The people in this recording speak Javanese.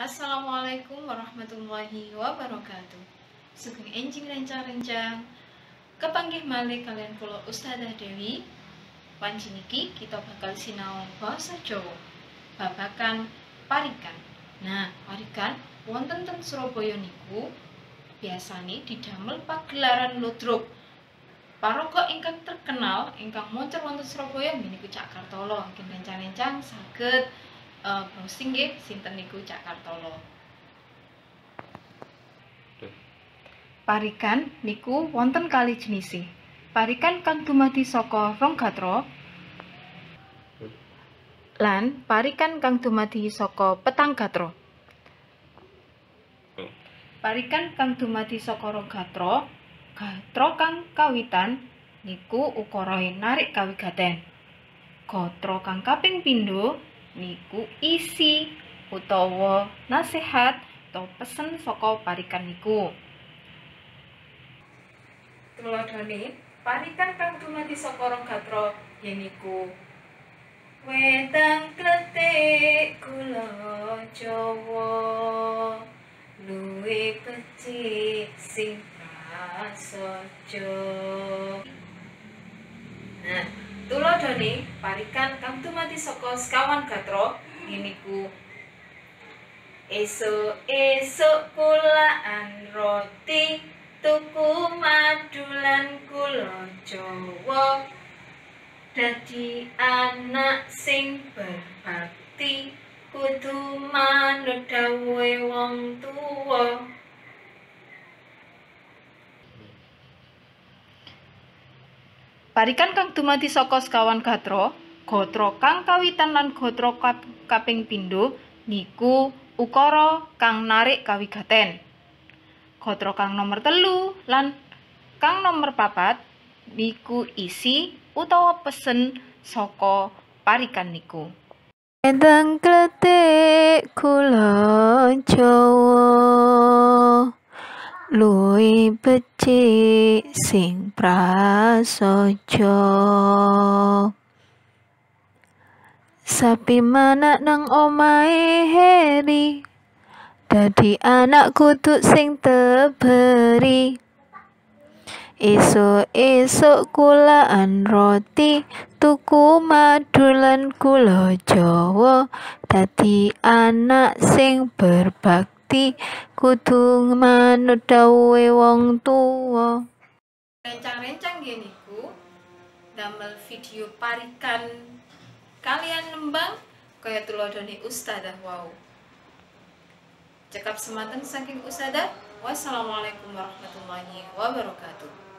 Assalamualaikum warahmatullahi wabarakatuh. Sugeng enjing rencang-rencang. Kepanggih malih kalian kula Ustazah Dewi. Panci niki kita bakal sinau bahasa Jawa. Babakan parikan. Nah, parikan wonten teng Surabaya niku biasane didamel pagelaran ludruk. Paraga ingkang terkenal ingkang moncer wonten Surabaya niku Cak Kartolo. Mungkin rencang-rencang saged uh, browsing nggih sinten niku Cak Kartolo. Parikan niku wonten kali jenisi. Parikan kang dumadi saka rong gatra lan parikan kang dumadi saka petang gatra. Parikan kang dumadi saka rong gatra, gatra kang kawitan niku ukarae narik kawigaten. Gatra kang kaping pindho niku isi utawa nasihat atau pesen saka parikan niku. Tuladhane parikan kang dumadi saka rong gatra yeniku Wedang kletik kula Jawa luwih becik sing prasaja Nah, tuladhane parikan kang dumadi saka sekawan gatra yeniku Esuk-esuk kulaan roti tuku madulan kula Jawa. Dadi anak sing berbakti kudu manut dawuhe wong tuwa Parikan kang dumadi saka sekawan gatra, gatra kang kawitan lan gatra kap kaping pindho niku ukara kang narik kawigaten. Gatra kang nomor telu lan kang nomor papat niku isi utawa pesen saka parikan niku. Wedang kletik kula Jawa luwih becik sing prasaja Sapi manak nang omahe Heri. Dadi anak kudu sing teberi. Esuk-esuk kulaan roti tuku madulan kula Jawa. Dadi anak sing berbakti kudu manut dawuhe wong tuwa Rencang-rencang nggih niku damel video parikan kalian nembang kaya tuladhane ustadzah wau. Cekap semanten saking ustadzah. Wassalamualaikum warahmatullahi wabarakatuh.